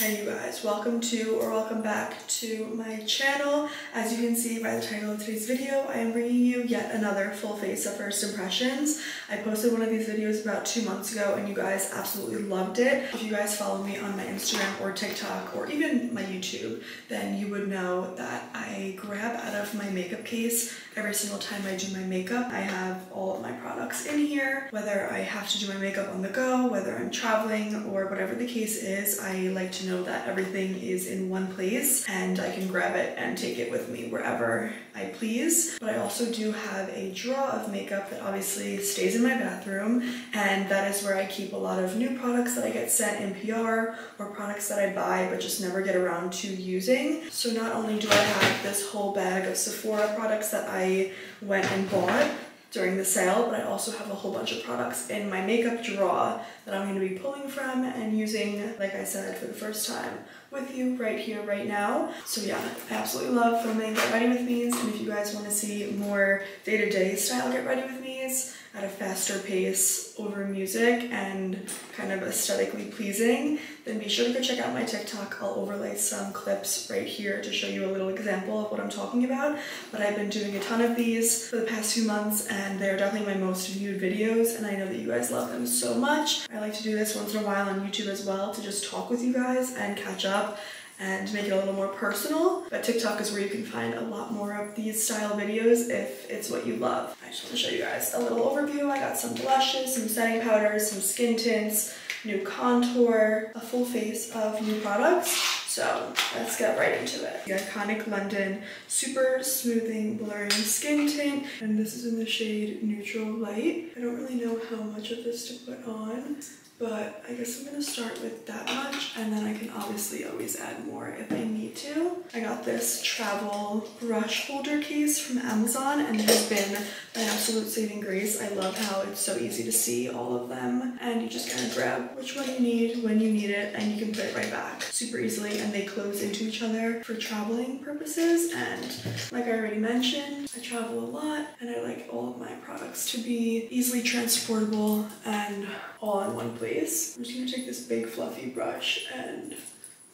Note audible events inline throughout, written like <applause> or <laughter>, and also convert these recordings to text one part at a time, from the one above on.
Hey you guys, welcome to or welcome back to my channel. As you can see by the title of today's video, I am bringing you yet another full face of first impressions. I posted one of these videos about two months ago and you guys absolutely loved it. If you guys follow me on my Instagram or TikTok or even my YouTube, then you would know that I grab out of my makeup case every single time I do my makeup. I have all of my products in here, whether I have to do my makeup on the go, whether I'm traveling or whatever the case is, I like to that everything is in one place and I can grab it and take it with me wherever I please. But I also do have a drawer of makeup that obviously stays in my bathroom and that is where I keep a lot of new products that I get sent in PR or products that I buy but just never get around to using. So not only do I have this whole bag of Sephora products that I went and bought, during the sale, but I also have a whole bunch of products in my makeup drawer that I'm going to be pulling from and using, like I said, for the first time with you right here, right now. So yeah, I absolutely love filming Get Ready With Me's, and if you guys want to see more day-to-day -day style Get Ready With Me's, at a faster pace over music and kind of aesthetically pleasing, then be sure to go check out my TikTok. I'll overlay some clips right here to show you a little example of what I'm talking about. But I've been doing a ton of these for the past few months and they're definitely my most viewed videos and I know that you guys love them so much. I like to do this once in a while on YouTube as well to just talk with you guys and catch up and make it a little more personal. But TikTok is where you can find a lot more of these style videos if it's what you love. I just want to show you guys a little overview. I got some blushes, some setting powders, some skin tints, new contour, a full face of new products. So let's get right into it. The iconic London Super Smoothing Blurring Skin Tint. And this is in the shade Neutral Light. I don't really know how much of this to put on but I guess I'm gonna start with that much and then I can obviously always add more if I need to. I got this travel brush holder case from Amazon and it has been an absolute saving grace. I love how it's so easy to see all of them and you just kind of grab which one you need when you need it and you can put it right back super easily and they close into each other for traveling purposes and like I already mentioned, I travel a lot and I like all of my products to be easily transportable and all in one place. I'm just gonna take this big fluffy brush and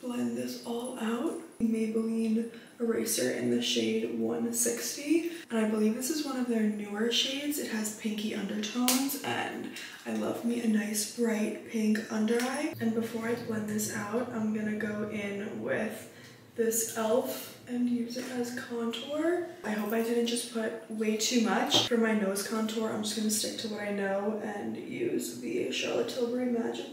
blend this all out. Maybelline eraser in the shade 160 and I believe this is one of their newer shades. It has pinky undertones and I love me a nice bright pink under eye. And before I blend this out, I'm gonna go in with this e.l.f and use it as contour. I hope I didn't just put way too much. For my nose contour, I'm just gonna stick to what I know and use the Charlotte Tilbury Magic.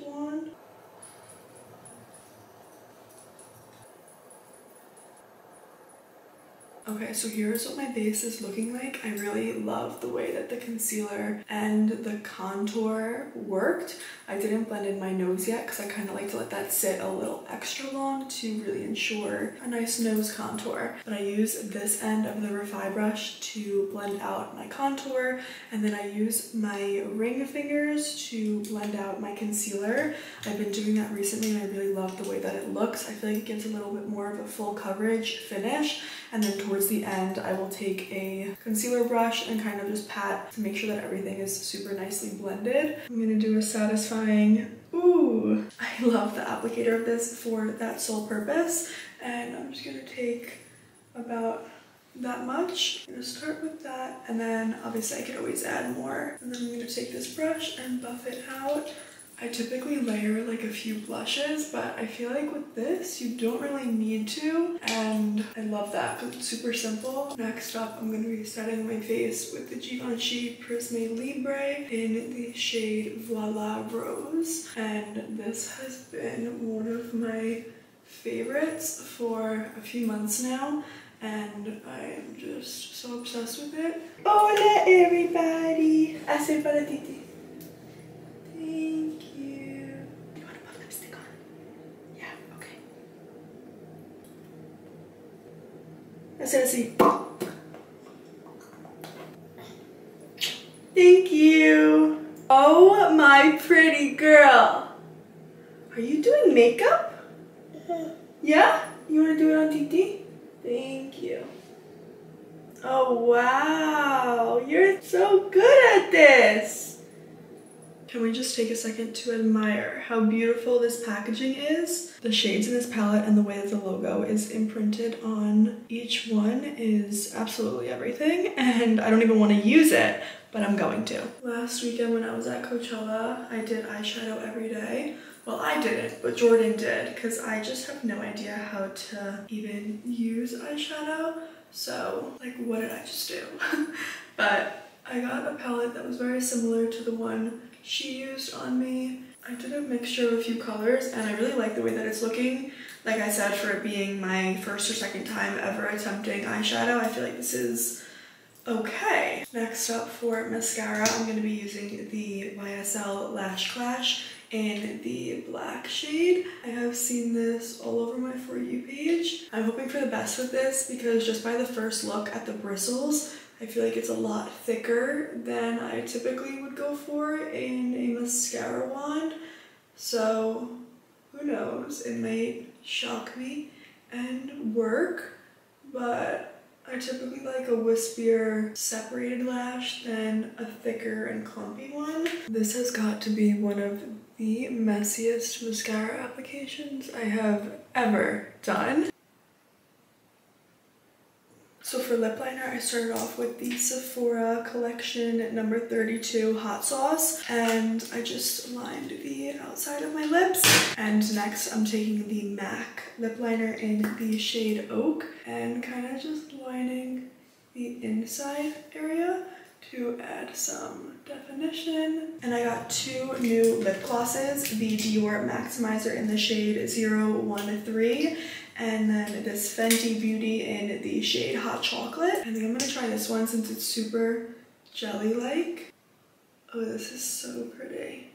Okay, so here's what my base is looking like. I really love the way that the concealer and the contour worked. I didn't blend in my nose yet because I kind of like to let that sit a little extra long to really ensure a nice nose contour. But I use this end of the Refy brush to blend out my contour and then I use my ring fingers to blend out my concealer. I've been doing that recently and I really love the way that it looks. I feel like it gives a little bit more of a full coverage finish and then towards the end I will take a concealer brush and kind of just pat to make sure that everything is super nicely blended. I'm gonna do a satisfying, ooh, <laughs> I love the applicator of this for that sole purpose and I'm just gonna take about that much. I'm gonna start with that and then obviously I could always add more. And then I'm gonna take this brush and buff it out I typically layer like a few blushes, but I feel like with this, you don't really need to. And I love that it's super simple. Next up, I'm going to be setting my face with the Givenchy Prisme Libre in the shade Voile Rose. And this has been one of my favorites for a few months now and I am just so obsessed with it. Hola everybody! Hace para Titi. Thank you. Oh, my pretty girl. Are you doing makeup? Mm-hmm. Yeah? You want to do it on TT? Thank you. Oh, wow. You're so good at this. Can we just take a second to admire how beautiful this packaging is? The shades in this palette and the way that the logo is imprinted on each one is absolutely everything. And I don't even want to use it, but I'm going to. Last weekend when I was at Coachella, I did eyeshadow every day. Well, I didn't, but Jordan did because I just have no idea how to even use eyeshadow. So, like, what did I just do? <laughs> but I got a palette that was very similar to the one she used on me. I did a mixture of a few colors and I really like the way that it's looking. Like I said, for it being my first or second time ever attempting eyeshadow, I feel like this is okay. Next up for mascara, I'm going to be using the YSL Lash Clash in the black shade. I have seen this all over my For You page. I'm hoping for the best with this because just by the first look at the bristles, I feel like it's a lot thicker than I typically would go for in a mascara wand. So who knows, it might shock me and work, but I typically like a wispier separated lash than a thicker and clumpy one. This has got to be one of the messiest mascara applications I have ever done. So for lip liner, I started off with the Sephora collection number 32 hot sauce and I just lined the outside of my lips. And next I'm taking the MAC lip liner in the shade Oak and kind of just lining the inside area to add some definition. And I got two new lip glosses, the Dior Maximizer in the shade 013 and then this Fenty Beauty in the shade Hot Chocolit. I think I'm gonna try this one since it's super jelly-like. Oh, this is so pretty.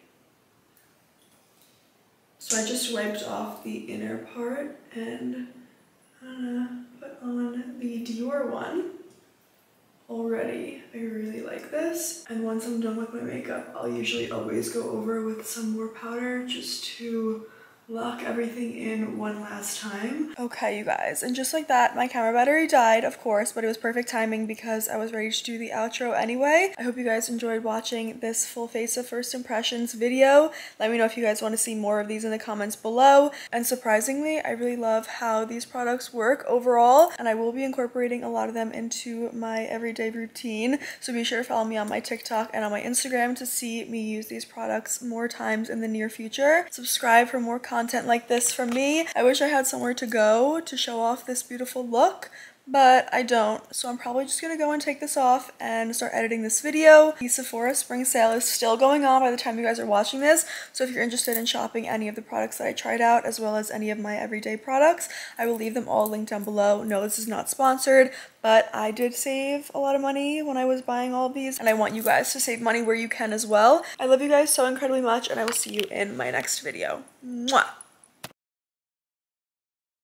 So I just wiped off the inner part and I'm gonna put on the Dior one already. I really like this. And once I'm done with my makeup, I'll usually always go over with some more powder just to lock everything in one last time. Okay, you guys, and just like that, my camera battery died, of course, but it was perfect timing because I was ready to do the outro anyway. I hope you guys enjoyed watching this full face of first impressions video. Let me know if you guys want to see more of these in the comments below. And surprisingly, I really love how these products work overall, and I will be incorporating a lot of them into my everyday routine. So be sure to follow me on my TikTok and on my Instagram to see me use these products more times in the near future. Subscribe for more content content like this from me. I wish I had somewhere to go to show off this beautiful look, but I don't. So I'm probably just gonna go and take this off and start editing this video. The Sephora spring sale is still going on by the time you guys are watching this. So if you're interested in shopping any of the products that I tried out, as well as any of my everyday products, I will leave them all linked down below. No, this is not sponsored, but I did save a lot of money when I was buying all of these, and I want you guys to save money where you can as well. I love you guys so incredibly much, and I will see you in my next video. Mwah!